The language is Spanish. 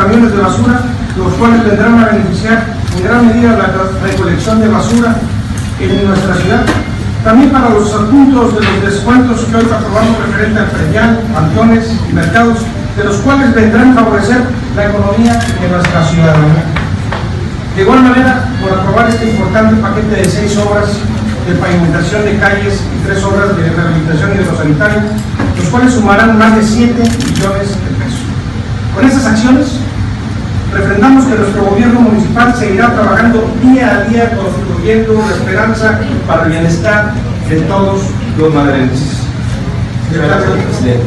camiones de basura, los cuales vendrán a beneficiar en gran medida la recolección de basura en nuestra ciudad. También para los asuntos de los descuentos que hoy aprobamos referente al predial, panteones y mercados, de los cuales vendrán a favorecer la economía de nuestra ciudadanía. De igual manera, por aprobar este importante paquete de seis obras de pavimentación de calles y tres obras de rehabilitación hidrosanitaria, los cuales sumarán más de 7 millones de pesos. Con estas acciones, que nuestro gobierno municipal seguirá trabajando día a día construyendo la esperanza para el bienestar de todos los madrileños. Gracias, presidente.